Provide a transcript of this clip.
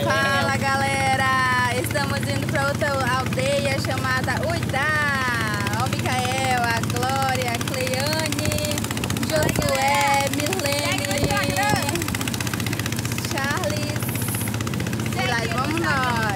Fala galera, estamos indo para outra aldeia chamada Uidá. Ó, o Micael, a Glória, a Cleiane, Josué, Milene, Charles. E lá vamos nós.